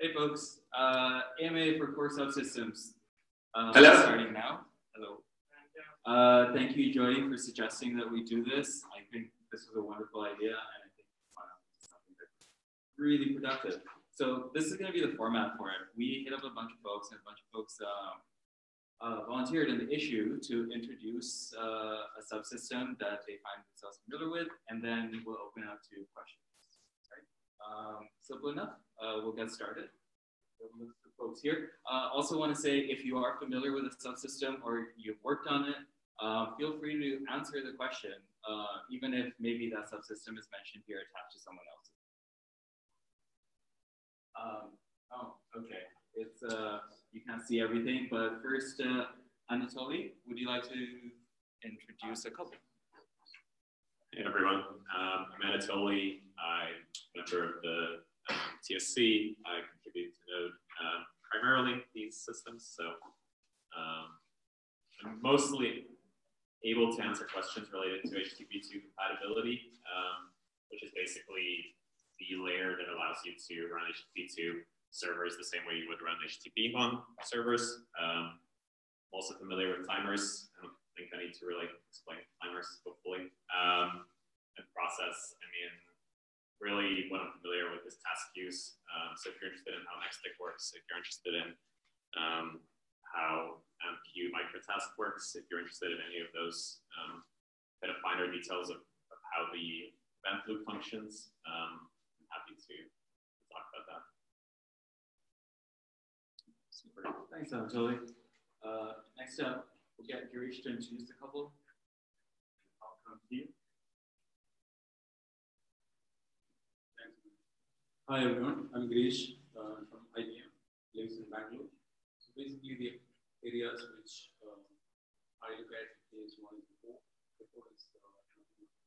Hey folks, uh, AMA for core subsystems. Uh, Hello. Starting now. Hello. Uh, thank you, Jody, for suggesting that we do this. I think this was a wonderful idea, and I think something that's really productive. So this is going to be the format for it. We hit up a bunch of folks, and a bunch of folks um, uh, volunteered in the issue to introduce uh, a subsystem that they find themselves familiar with, and then we'll open up to questions. Um, simple enough. Uh, we'll get started. Folks here. Uh, also want to say if you are familiar with a subsystem or you've worked on it, uh, feel free to answer the question, uh, even if maybe that subsystem is mentioned here attached to someone else's. Um, oh, okay. It's uh, you can't see everything, but first, uh, Anatoli, would you like to introduce a couple? Hey everyone, um, I'm Anatoli. I'm a member of the um, TSC. I contribute to Node um, primarily these systems, so um, I'm mostly able to answer questions related to HTTP2 compatibility, um, which is basically the layer that allows you to run HTTP2 servers the same way you would run HTTP on servers. Um, also familiar with timers. I don't think I need to really explain timers, hopefully. Um, and process, I mean, really what I'm familiar with is task queues. Um, so if you're interested in how nextTick works, if you're interested in um, how AmpQ microtask works, if you're interested in any of those um, kind of finer details of, of how the event loop functions, um, I'm happy to talk about that. Super. Thanks, Anatoli. Uh, next up, get Gireesh to introduce a couple. I'll come to you. Hi everyone, I'm Gireesh uh, from IBM, lives in Bangalore. So basically the areas which uh, I look at is one is core. The is uh,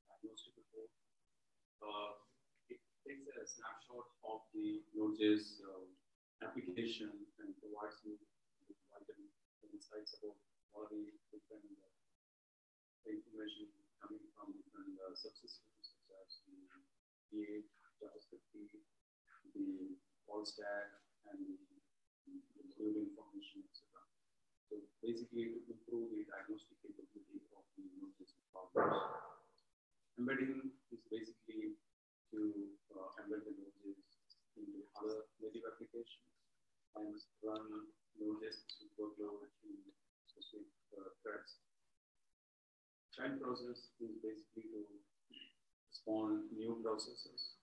diagnostic report. Uh, it takes a snapshot of the Node.js uh, application and provides you with insights about all the different uh, information coming from different uh, subsystems such as the V8, JavaScript, the wall stack, and the, the module information, etc. So basically, to improve the diagnostic capability of the Node.js problems. Embedding is basically to uh, embed the Node.js into other native applications and run Node.js workload in uh, threads. Child process is basically to spawn new processes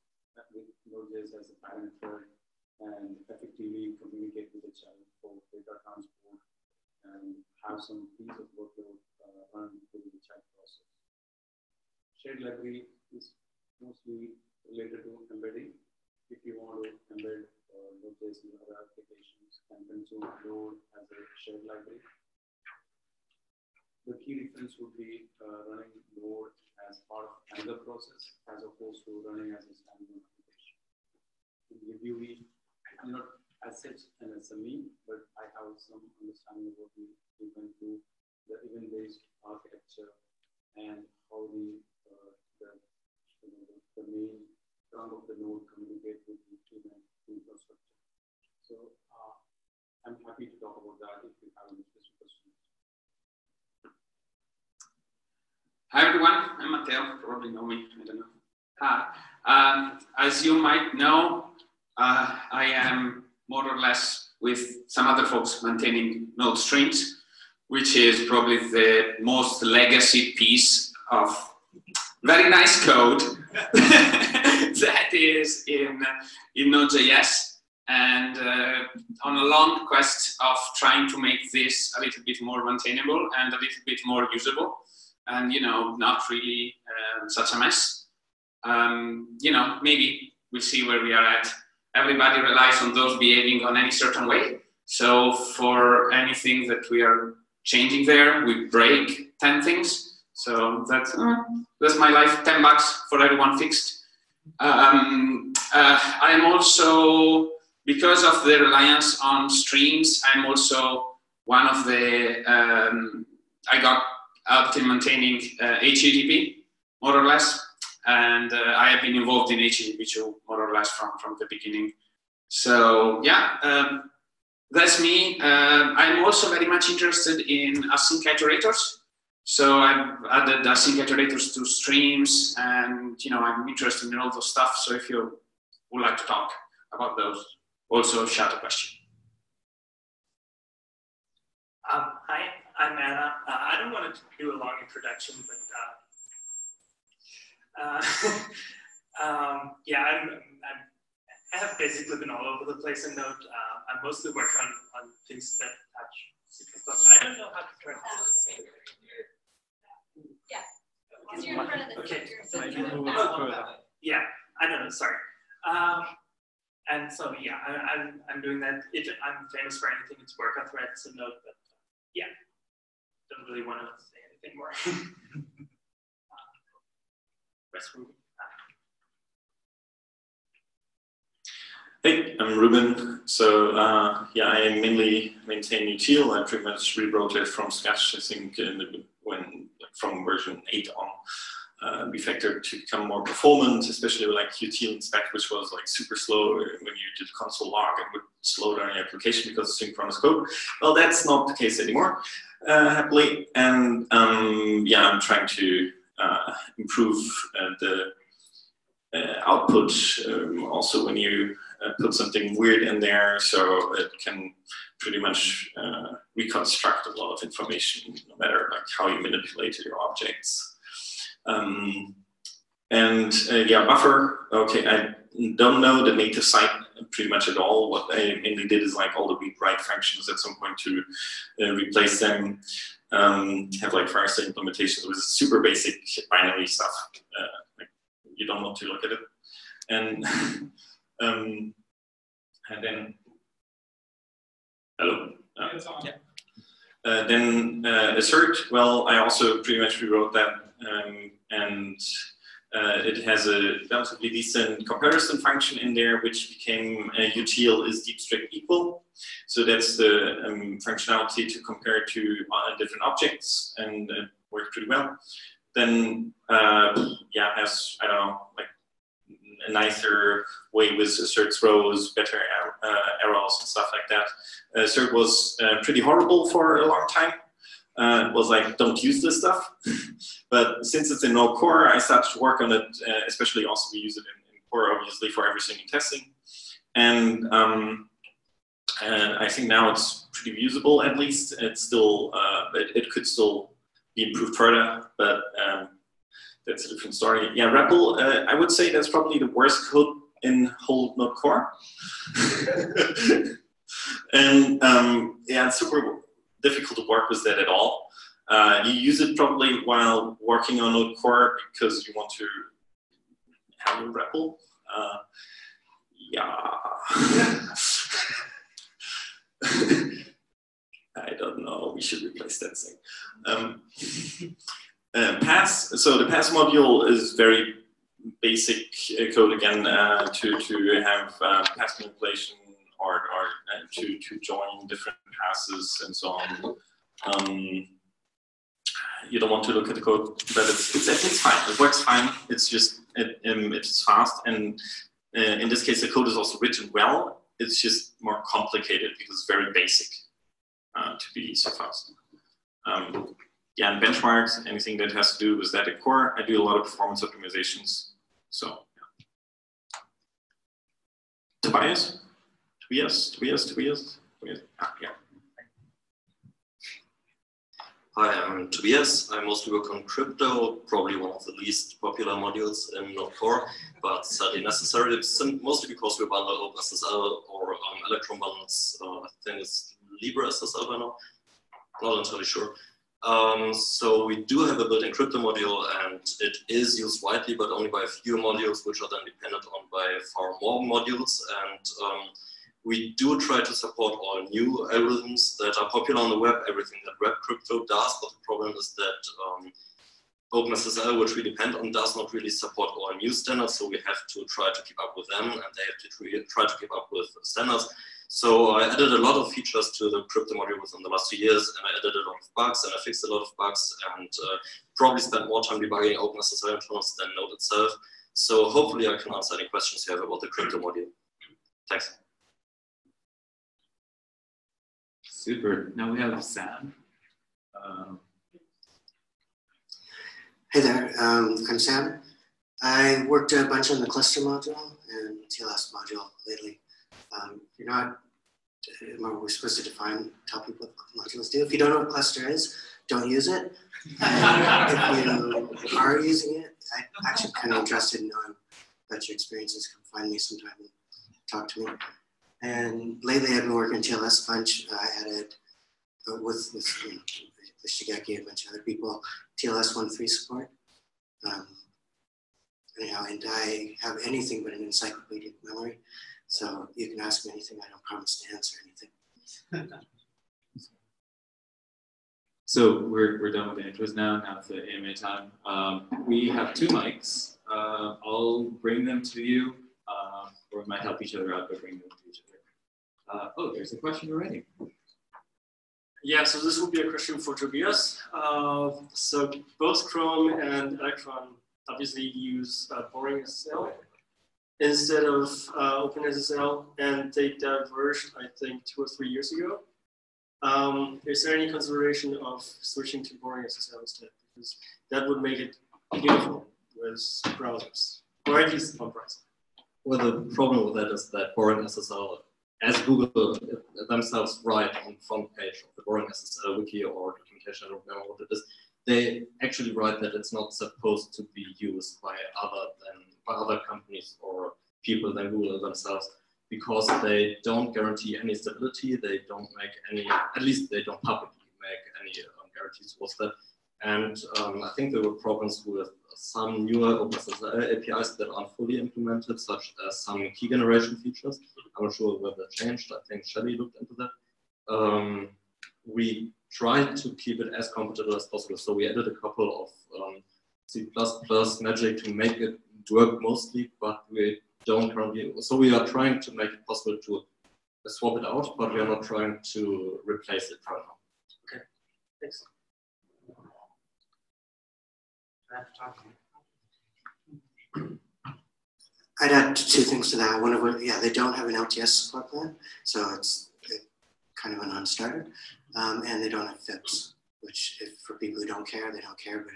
with Node.js as a parent and effectively communicate with the child for data transport and have some piece of workload uh, run within the child process. Shared library is mostly related to embedding. If you want to embed uh, Node.js in other applications, can consume Node as a shared library. The key difference would be uh, running Node as part of another process as opposed to running as a standalone application. In the Vue, I'm not as such an SME, but I have some understanding we, we went through the event-based architecture and how the, uh, the, you know, the, the main trunk of the node communicate with the event infrastructure. So uh, I'm happy to talk about that if you have any specific questions. Hi everyone, I'm Matteo. Probably know me. I don't know. Hi. Um, as you might know, uh, I am more or less with some other folks maintaining Node streams, which is probably the most legacy piece of very nice code that is in in Node.js. And uh, on a long quest of trying to make this a little bit more maintainable and a little bit more usable, and you know not really uh, such a mess. Um, you know maybe we'll see where we are at. Everybody relies on those behaving on any certain way. So for anything that we are changing there we break 10 things. So that's uh, that's my life. 10 bucks for everyone fixed. Um, uh, i'm also because of the reliance on streams i'm also one of the um, i got up in maintaining uh, HTTP, more or less. And uh, I have been involved in HTTP2 more or less from, from the beginning. So yeah, um, that's me. Uh, I'm also very much interested in async iterators. So I've added async iterators to streams and, you know, I'm interested in all those stuff. So if you would like to talk about those, also shout a question. Um, hi, I'm Anna. Uh, I don't want to do a long introduction, but uh, uh, um, yeah, I'm, I'm, i have basically been all over the place in Node. Uh, I mostly work on, on things that touch C++. I don't know how to turn this. Yeah, because you're in front of the Okay. so Maybe you're move not- it further. Yeah, I don't know. Sorry. Um, and so yeah, I, I'm I'm doing that. If I'm famous for anything, it's work on threads and Node, but uh, yeah, don't really want to say anything more. Hey, I'm Ruben. So uh, yeah, I mainly maintain util. I pretty much rewrote it from scratch. I think in the, when from version eight on, uh, refactored to become more performant, especially with like util inspect, which was like super slow when you did console log and would slow down your application because of synchronous code. Well, that's not the case anymore, uh, happily. And um, yeah, I'm trying to uh, improve uh, the uh, output um, also when you uh, put something weird in there so it can pretty much reconstruct a lot of information no matter like how you manipulate your objects um, and uh, yeah buffer okay i don't know the native site pretty much at all. What i mainly did is like all the read write functions at some point to uh, replace them. Um, have like first implementations with super basic binary stuff uh, like you don't want to look at it. And um, and then hello? Uh, uh, then uh, assert well i also pretty much rewrote that um, and uh, it has a relatively decent comparison function in there which became uh, util is deep strict equal so that's the um, functionality to compare to uh, different objects and it worked pretty well then uh, yeah has i don't know like a nicer way with assert rows, better uh, arrows and stuff like that. Uh, assert was uh, pretty horrible for a long time. Uh, was like, don't use this stuff. but since it's in Node core, I started to work on it, uh, especially also we use it in, in core, obviously, for everything in testing. And, um, and I think now it's pretty usable, at least. It's still, uh, it, it could still be improved further, but um, that's a different story. Yeah, REPL, uh, I would say that's probably the worst code in whole Node Core. and um, yeah, it's super difficult to work with that at all. Uh, you use it probably while working on Node Core because you want to have a REPL. Uh, yeah. I don't know. We should replace that thing. Um, uh, path, so the path module is very basic code again uh, to, to have uh, path manipulation or, or to, to join different paths and so on. Um, you don't want to look at the code, but it's, it's, it's fine. It works fine. It's just, it, um, it's fast. And uh, in this case, the code is also written well. It's just more complicated because it's very basic to be so fast. Um, yeah, and benchmarks, anything that has to do with static core. I do a lot of performance optimizations. So, yeah. Tobias? Tobias? Tobias? Tobias? Tobias? Ah, yeah. Hi, I'm Tobias. I mostly work on crypto, probably one of the least popular modules in Node Core, but sadly necessary, mostly because we bundle OpenSSL or um, Electron bundles. Uh, I think it's LibreSSL by now. Not entirely sure. Um, so we do have a built-in crypto module and it is used widely, but only by a few modules, which are then dependent on by far more modules. And um, we do try to support all new algorithms that are popular on the web, everything that web crypto does, but the problem is that um, OpenSSL, which we depend on, does not really support all new standards, so we have to try to keep up with them, and they have to try to keep up with standards. So I added a lot of features to the crypto module within the last two years, and I added a lot of bugs, and I fixed a lot of bugs, and uh, probably spent more time debugging OpenSSL internals than Node itself. So hopefully I can answer any questions you have about the crypto module. Thanks. Super. Now we have Sam. Um, Hey there, um, I'm Sam. I worked a bunch on the cluster module and TLS module lately. Um, you're not, we're supposed to define, tell people what modules do. If you don't know what cluster is, don't use it. And if you are using it, I'm actually kind of interested in knowing about your experiences. Come find me sometime and talk to me. And lately I've been working TLS a bunch. I added uh, with, with you know, the Shigeki, and a bunch of other people, TLS 1.3 support. Um, anyhow, and I have anything but an encyclopedic memory. So you can ask me anything, I don't promise to answer anything. so we're, we're done with the intros now. Now it's the AMA time. Um, we have two mics. Uh, I'll bring them to you, uh, or we might help each other out by bringing them to each other. Uh, oh, there's a question already. Yeah, so this would be a question for Tobias. Uh, so both Chrome and Electron obviously use uh, BoringSSL instead of uh, OpenSSL, and they diverged, I think, two or three years ago. Um, is there any consideration of switching to BoringSSL instead? Because that would make it beautiful with browsers, or at least on browser. Well, the problem with that is that BoringSSL as Google themselves write on the front page of the BoringSSL wiki or documentation, I don't remember what it is, they actually write that it's not supposed to be used by other than by other companies or people than Google themselves because they don't guarantee any stability. They don't make any, at least they don't publicly make any um, guarantees towards that. And um, I think there were problems with some newer OpenSSL APIs that aren't fully implemented, such as some key generation features. I'm not sure whether that changed. I think Shelly looked into that. Um, we tried to keep it as compatible as possible. So we added a couple of um, C++ magic to make it work mostly, but we don't currently. So we are trying to make it possible to swap it out, but we are not trying to replace it right now. Okay, thanks. I'd add two things to that. One of them, yeah, they don't have an LTS support plan, so it's kind of a non-starter, um, and they don't have FIPS, which if, for people who don't care, they don't care, but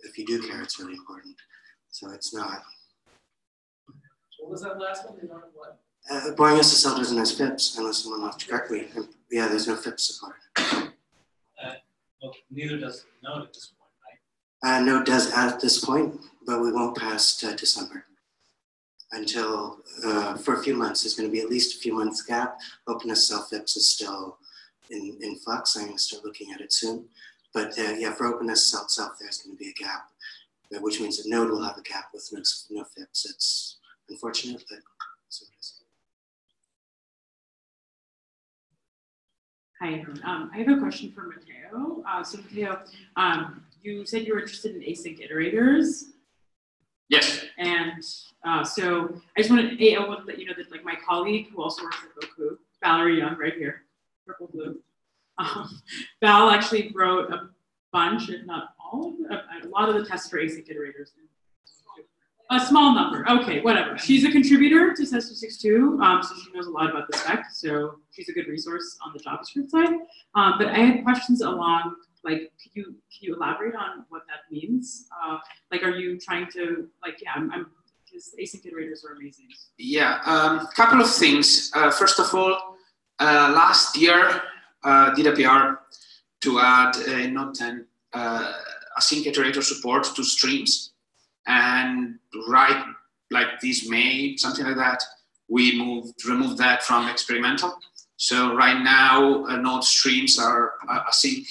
if you do care, it's really important. So it's not. What was that last one? They don't have what? Uh, BoringSSL doesn't have FIPS, unless someone knows correctly. Yeah, there's no FIPS support. Uh, well, neither does Node at this point. Uh, Node does at this point, but we won't pass uh, December until uh, for a few months. There's going to be at least a few months gap. OpenSSL FIPS is still in, in flux. I'm going to start looking at it soon. But uh, yeah, for OpenSSL itself, there's going to be a gap, uh, which means that Node will have a gap with no, no fix. It's unfortunate, but so it is. Hi, everyone. Um, I have a question for Matteo. Uh, so, Matteo, um, you said you were interested in async iterators. Yes. And uh, so I just wanted, to, I want to let you know that like my colleague who also works at Bocoup, Valerie Young, right here, purple blue. Um, Val actually wrote a bunch, if not all, of, a, a lot of the tests for async iterators. A small number, okay, whatever. She's a contributor to Test262, um, so she knows a lot about the spec, so she's a good resource on the JavaScript side. Um, but I had questions along like could you can you elaborate on what that means? Uh, like are you trying to like yeah i'm, I'm because async iterators are amazing. Yeah a um, couple of things. Uh, first of all uh, last year uh, did a pr to add a node 10 uh, async iterator support to streams. And right like this may something like that we moved removed that from experimental. So right now uh, node streams are async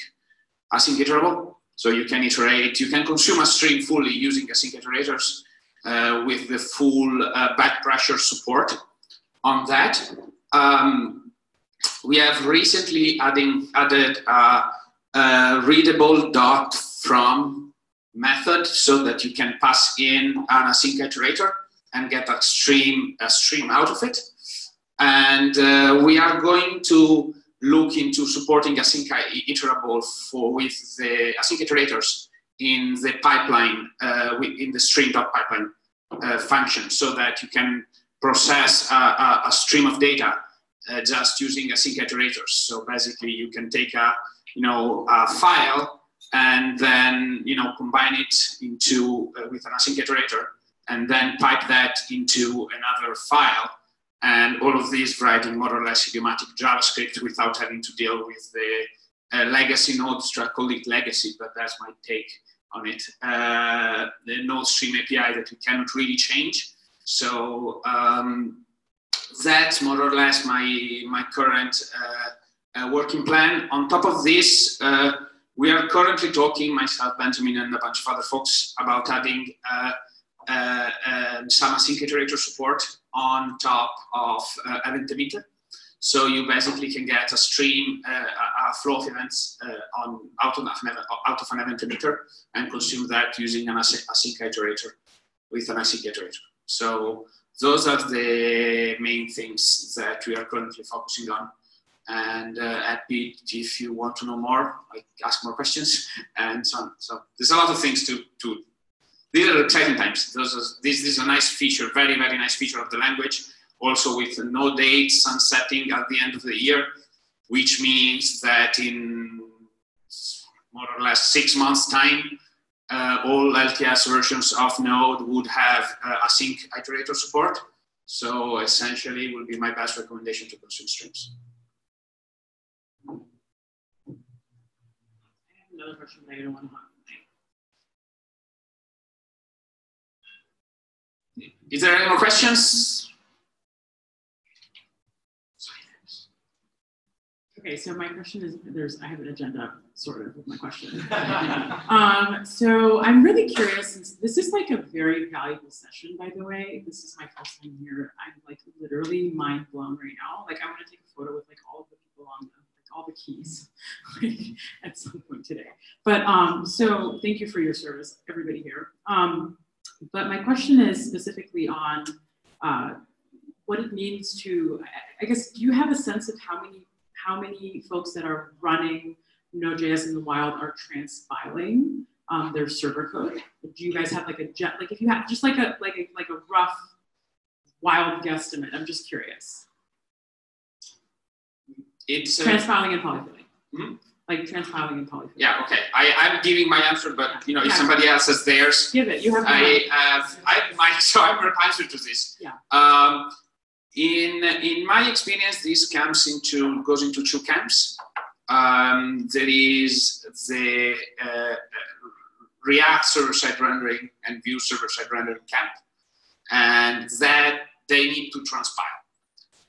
async iterable. So you can iterate, you can consume a stream fully using async iterators uh, with the full uh, back pressure support on that. Um, we have recently adding, added a, a readable dot from method so that you can pass in an async iterator and get a stream, a stream out of it. And uh, we are going to look into supporting async iterable for with the async iterators in the pipeline, uh, in the stream.pipeline uh, function so that you can process a, a, a stream of data uh, just using async iterators. So basically, you can take a you know a file and then you know combine it into uh, with an async iterator, and then pipe that into another file, and all of these writing more or less idiomatic JavaScript without having to deal with the uh, legacy node structure. Call it legacy, but that's my take on it. Uh, the node stream API that we cannot really change. So um, that's more or less my my current uh, uh, working plan. On top of this, uh, we are currently talking, myself, Benjamin, and a bunch of other folks, about adding uh, um, some async iterator support on top of uh, event emitter. So you basically can get a stream, uh, a, flow of events uh, on out of, an, out of an event emitter and consume that using an async, iterator with an async iterator. So those are the main things that we are currently focusing on. And uh, happy if you want to know more, like ask more questions and so on. So there's a lot of things to, to these are exciting times. Those are, this, this is a nice feature, very, very nice feature of the language. Also with Node 8 sunsetting at the end of the year, which means that in more or less six months time, uh, all LTS versions of Node would have uh, async iterator support. So essentially will be my best recommendation to consume streams. another question I don't want to Is there any more questions? Okay, so my question is, there's, I have an agenda sort of with my question. um, so I'm really curious, since this is like a very valuable session, by the way, this is my first time here. I'm like literally mind blown right now. Like I want to take a photo with like all of the people on the, like all the keys at some point today. But um, so thank you for your service, everybody here. Um, but my question is specifically on uh, what it means to, I guess, do you have a sense of how many how many folks that are running Node.js in the wild are transpiling um, their server code? Do you guys have like a jet, like if you have just like a like a like a rough wild guesstimate? I'm just curious. It's transpiling and polyfilling. Hmm? Like transpiling and polyfilling. Yeah, okay. I, I'm giving my answer, but you know, if somebody else has theirs, give it. You have. I have. I have my so I'm answer to this. Yeah. Um, in in my experience, this comes into goes into two camps. Um, there is the uh, React server-side rendering and Vue server-side rendering camp, and that they need to transpile,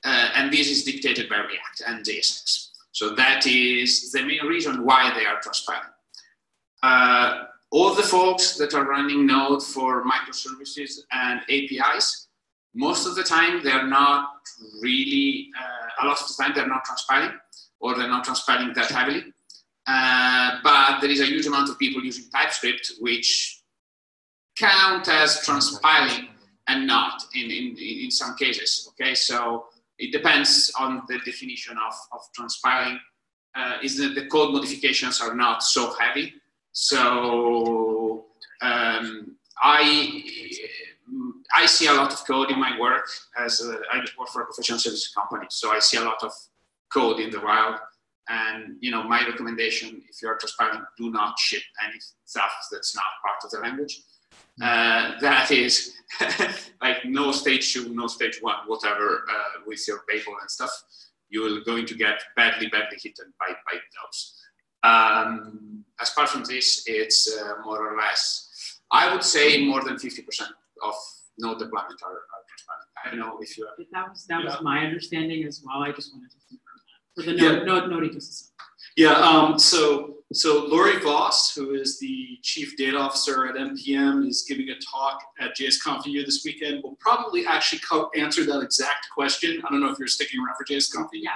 uh, and this is dictated by React and JSX. So that is the main reason why they are transpiling. Uh, all the folks that are running Node for microservices and APIs, most of the time they're not really, uh, a lot of the time they're not transpiling or they're not transpiling that heavily. Uh, but there is a huge amount of people using TypeScript which count as transpiling and not in, in, in some cases. Okay, so it depends on the definition of, of transpiling. Uh, is that the code modifications are not so heavy. So um, I I see a lot of code in my work as a, I work for a professional services company, so I see a lot of code in the wild. And you know, my recommendation, if you're transpiling, do not ship any stuff that's not part of the language. Uh, that is like no stage two, no stage one, whatever, uh, with your Babel and stuff, you're going to get badly, badly hit by, by those. Um, as part from this, it's uh, more or less, I would say more than 50% of no deployment are, are transparent. I don't know if you have. That was, that yeah. was my understanding as well. I just wanted to confirm that for the node, yeah. node, node ecosystem. Yeah, um, so so Laurie Voss, who is the chief data officer at NPM, is giving a talk at JSConf this weekend. Will probably actually co- answer that exact question. I don't know if you're sticking around for JSConf. Yeah.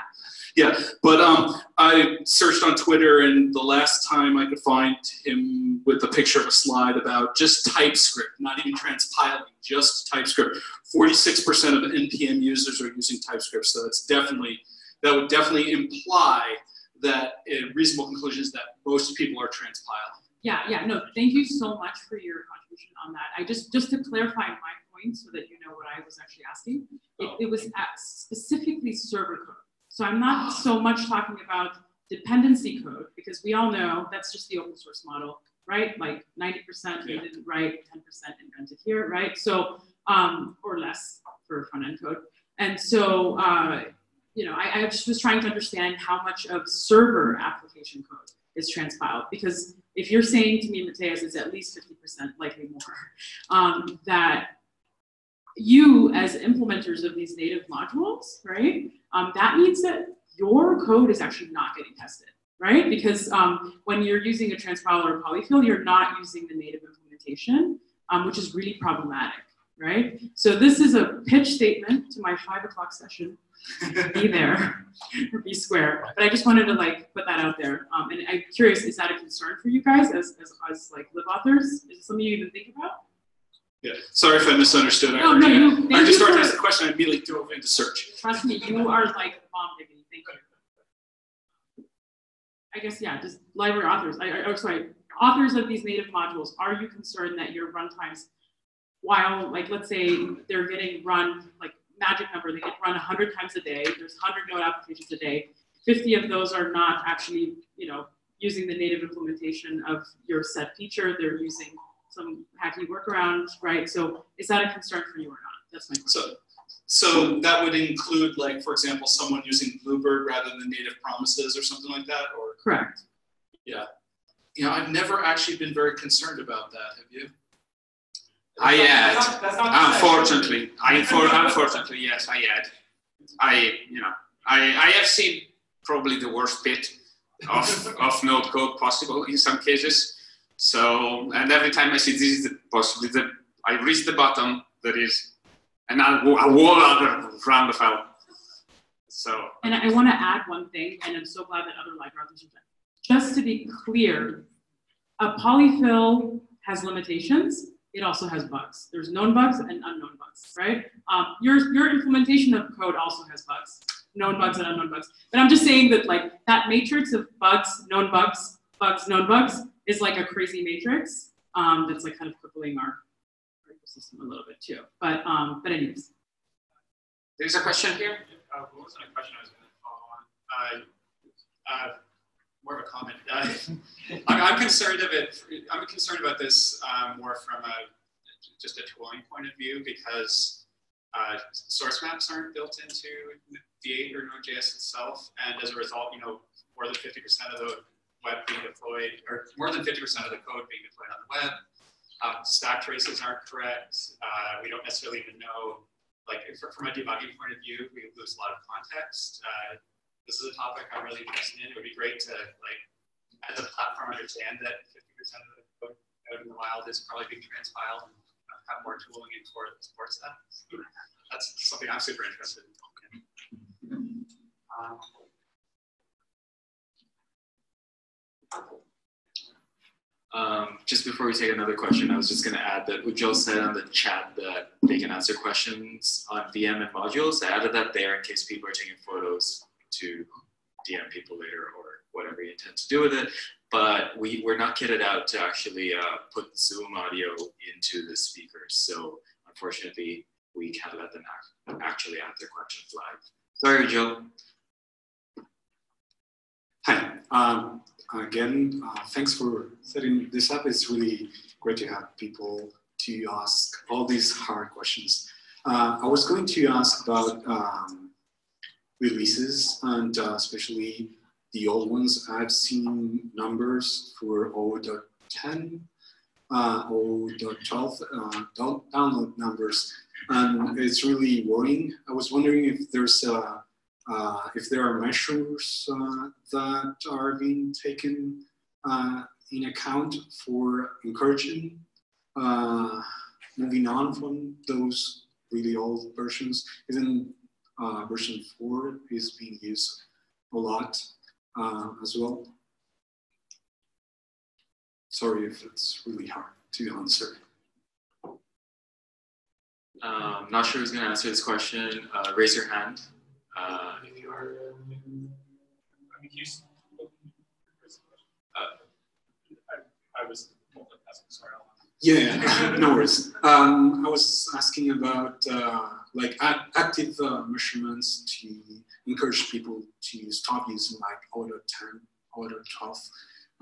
Yeah, but um, I searched on Twitter, and the last time I could find him with a picture of a slide about just TypeScript, not even transpiling, just TypeScript. Forty-six percent of NPM users are using TypeScript, so that's definitely that would definitely imply that a reasonable conclusion is that most people are transpiling. Yeah, yeah, no, thank you so much for your contribution on that. I just, just to clarify my point so that you know what I was actually asking, it, it was specifically server code. So I'm not so much talking about dependency code because we all know that's just the open source model, right? Like 90% you didn't write, 10% invented here, right? So, um, or less for front end code. And so, uh, you know, I, I just was trying to understand how much of server application code is transpiled because if you're saying to me, Matteo, it's at least 50%, likely more, um, that you as implementers of these native modules, right, um, that means that your code is actually not getting tested, right? Because um, when you're using a transpiler or polyfill, you're not using the native implementation, um, which is really problematic, right? So this is a pitch statement to my five o'clock session. be there or be square. But I just wanted to like put that out there. Um, and I'm curious, is that a concern for you guys as, as, as like lib authors? Is it something you even think about? Yeah, sorry if I misunderstood. No, no, you, I just started for, to ask the question, I immediately dove into search. Trust me, you are like bomb digging. Thank you. I guess, yeah, just library authors, I, oh, sorry, authors of these native modules, are you concerned that your runtimes, while like, let's say they're getting run like magic number. They get run 100 times a day. There's 100 node applications a day. 50 of those are not actually, you know, using the native implementation of your set feature. They're using some hacky workaround, right? So is that a concern for you or not? That's my question. So, so that would include, like, for example, someone using Bluebird rather than native promises or something like that, or? Correct. Yeah. You know, I've never actually been very concerned about that. Have you? I add. unfortunately, I for, unfortunately yes, I add. I you know I I have seen probably the worst bit of of node code possible in some cases. So and every time I see this is the, possibly the I reach the bottom there is and I a whole other round of file. So and I want to add one thing, and I'm so glad that other libraries are done. Just to be clear, a polyfill has limitations it also has bugs. There's known bugs and unknown bugs, right? Um, your, your implementation of code also has bugs, known bugs and unknown bugs. But I'm just saying that like that matrix of bugs, known bugs, bugs, known bugs is like a crazy matrix um, that's like kind of crippling our, our ecosystem a little bit too. But um, but anyways. There's a question here. Uh, what was the question I was going to follow on? Uh, uh, more of a comment. Uh, I'm, concerned of it. I'm concerned about this um, more from a just a tooling point of view because uh, source maps aren't built into V8 or Node.js itself, and as a result, you know, more than 50% of the web being deployed, or more than 50% of the code being deployed on the web. Uh, stack traces aren't correct. Uh, we don't necessarily even know, like, from a debugging point of view, we lose a lot of context. This is a topic I'm really interested in. It would be great to like, as a platform, understand that 50% of the code out in the wild is probably being transpiled and have more tooling in core that supports that. That's something I'm super interested in. Um, Um, just before we take another question, I was just going to add that Ujjwal said on the chat that they can answer questions on VM and modules. I added that there in case people are taking photos to DM people later or whatever you intend to do with it. But we, we're not kitted out to actually uh, put Zoom audio into the speakers. So unfortunately, we can't let them act, actually answer questions live. Sorry, Joe. Hi. Um, again, uh, thanks for setting this up. It's really great to have people to ask all these hard questions. Uh, I was going to ask about um, releases and uh, especially the old ones. I've seen numbers for 0.10, uh, 0.12 uh, download numbers, and it's really worrying. I was wondering if there's a, uh, if there are measures uh, that are being taken uh, in account for encouraging uh, moving on from those really old versions. Isn't uh, version 4 is being used a lot uh, as well. Sorry if it's really hard to answer. Um, not sure who's going to answer this question. Uh, raise your hand. Uh, if you are uh, I, I was multitasking, sorry. Yeah, no worries. Um, I was asking about uh, like active uh, measurements to encourage people to stop using like order 10, order 12.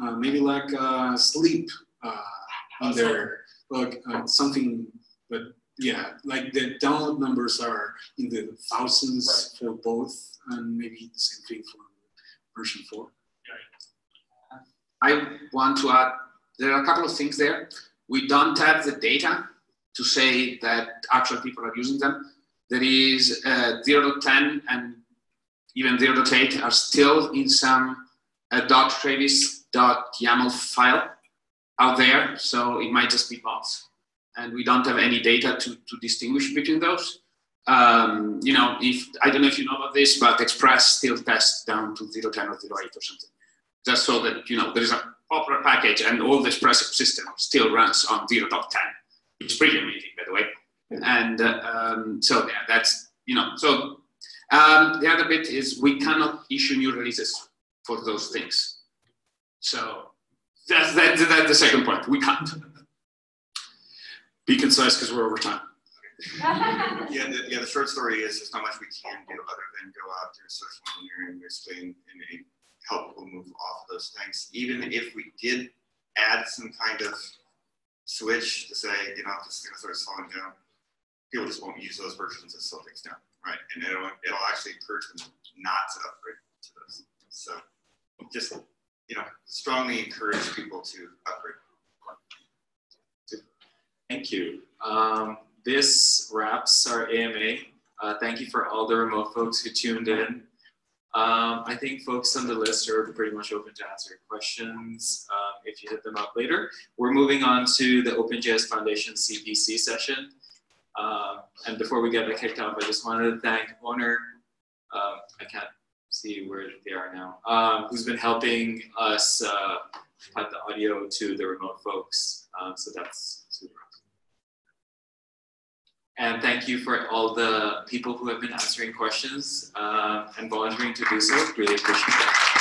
Uh, maybe like uh, sleep uh, there, like uh, something, but yeah, like the download numbers are in the thousands for both, and maybe the same thing for version 4. I want to add, there are a couple of things there. We don't have the data to say that actual people are using them. There is uh, 0.10 and even 0.8 are still in some uh, .travis.yaml file out there, so it might just be bots. And we don't have any data to, to distinguish between those. Um, you know, if I don't know if you know about this, but Express still tests down to 0.10 or 0.8 or something just so that you know there is a proper package and all this press system still runs on 0.10, which is pretty amazing, by the way. And uh, um, so yeah, that's you know so um, the other bit is we cannot issue new releases for those things. So that's that's, that's the second point. We can't. Be concise because we're over time. yeah, the, yeah. The short story is there's not much we can do other than go out there, social engineering, explain in a help people move off of those things. Even if we did add some kind of switch to say, you know, this is going to start slowing down, people just won't use those versions. It slow things down, right? And it'll, it'll actually encourage them not to upgrade to those. So just, you know, strongly encourage people to upgrade. Thank you. Um, this wraps our AMA. Uh, thank you for all the remote folks who tuned in. Um, I think folks on the list are pretty much open to answer questions um, if you hit them up later. We're moving on to the OpenJS Foundation CPC session. Uh, and before we get kicked off, I just wanted to thank Owner. Um, I can't see where they are now, um, who's been helping us uh, pipe the audio to the remote folks. Um, so that's super and thank you for all the people who have been answering questions uh, and volunteering to do so. Really appreciate it.